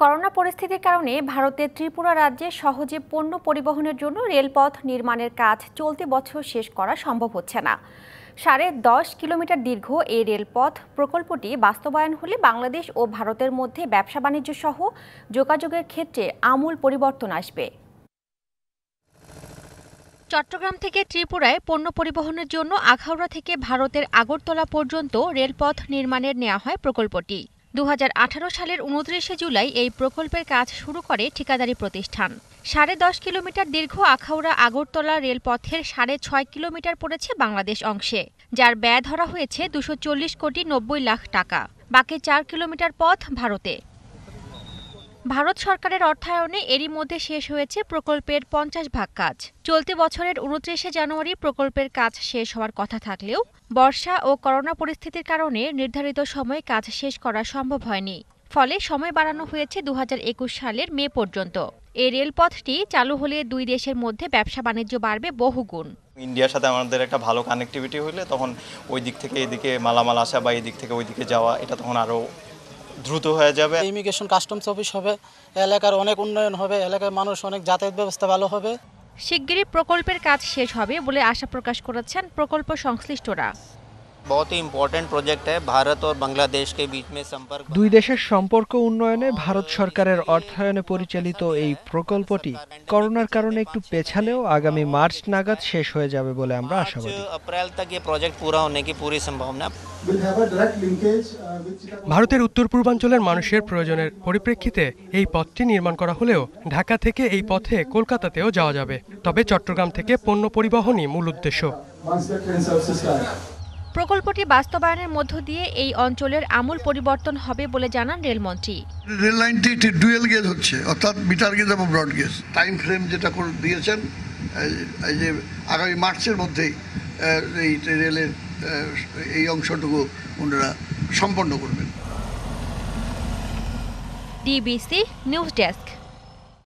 Corona পরিস্থিতির কারণে ভারতের ত্রিপুরা রাজ্যে সহজে পণ্য পরিবহনের জন্য রেলপথ নির্মাণের কাজ চলতি বছর শেষ করা সম্ভব হচ্ছে না। সাড়ে দশ কিলোমিটার দীর্ঘ এই রেলপথ প্রকল্পটি বাস্তবায়ন হলে বাংলাদেশ ও ভারতের মধ্যে ব্যবসা বাণিজ্য সহ যোগাযোগের ক্ষেত্রে আমূল পরিবর্তন আসবে। চট্টগ্রাম থেকে ত্রিপুরায় পণ্য পরিবহনের জন্য আখাউড়া থেকে ভারতের আগরতলা পর্যন্ত রেলপথ নির্মাণের নেওয়া হয় প্রকল্পটি। দু হাজার আঠারো সালের উনত্রিশে জুলাই এই প্রকল্পের কাজ শুরু করে ঠিকাদারি প্রতিষ্ঠান। সাড়ে দশ কিলোমিটার দীর্ঘ আখাউড়া আগরতলা রেলপথের সাড়ে ছয় কিলোমিটার পড়েছে বাংলাদেশ অংশে, যার ব্যয় ধরা হয়েছে দুশো কোটি নব্বই লাখ টাকা। বাকি চার কিলোমিটার পথ ভারতে। ভারত সরকারের অর্থায়নে এরই মধ্যে শেষ হয়েছে প্রকল্পের পঞ্চাশ ভাগ কাজ। চলতি বছরের উনত্রিশে জানুয়ারি প্রকল্পের কাজ শেষ হওয়ার কথা থাকলেও বর্ষা ও করোনা পরিস্থিতির কারণে নির্ধারিত সময়ে কাজ শেষ করা সম্ভব হয়নি। ফলে সময় বাড়ানো হয়েছে দু হাজার একুশ সালের মে পর্যন্ত। এই রেলপথটি চালু হলে দুই দেশের মধ্যে ব্যবসা বাণিজ্য বাড়বে বহুগুণ। ইন্ডিয়ার সাথে আমাদের একটা ভালো কানেক্টিভিটি হলে তখন ওই দিক থেকে এদিকে মালামাল আসা বা এই দিক থেকে ওই দিকে যাওয়া, এটা তখন আরও দ্রুত হয়ে যাবে। ইমিগ্রেশন কাস্টমস অফিস হবে এলাকার অনেক উন্নয়ন হবে এলাকার মানুষ অনেক যাতায়াত ব্যবস্থা ভালো হবে। শিগগিরই প্রকল্পের কাজ শেষ হবে বলে আশা প্রকাশ করেছেন প্রকল্প সংশ্লিষ্টরা। बहुत ही इम्पोर्टेंट प्रोजेक्ट है भारत और बांग्लादेश के बीच में संपर्क দুই দেশের সম্পর্ক উন্নয়নে ভারত সরকারের অর্থায়নে পরিচালিত এই প্রকল্পটি করোনার কারণে একটু পেছালেও আগামী মার্চ নাগাদ শেষ হয়ে যাবে বলে আমরা मार्च আশাবাদী अप्रैल तक ये प्रोजेक्ट पूरा होने की पूरी संभावना will have a direct linkage uh, with Chittagong. ভারতের উত্তর পূর্বাঞ্চলের মানুষের প্রয়োজনের পরিপ্রেক্ষিতে এই পথটি নির্মাণ করা হলেও ঢাকা থেকে এই পথে কলকাতাতেও যাওয়া যাবে তবে চট্টগ্রাম থেকে পণ্য পরিবহনই মূল উদ্দেশ্য প্রকল্পটি বাস্তবায়নের মধ্য দিয়ে এই অঞ্চলের আমূল পরিবর্তন হবে বলে জানান রেলমন্ত্রী। রেল লাইনটি একটি ডুয়েল গেজ হচ্ছে অর্থাৎ মিটার গেজ এবং ব্রড গেজ। টাইম ফ্রেম যেটা করে দিয়েছেন এই- এই যে আগামী মার্চের মধ্যেই এই রেলের এই অংশটুকু ওনারা সম্পন্ন করবেন। DBC news desk.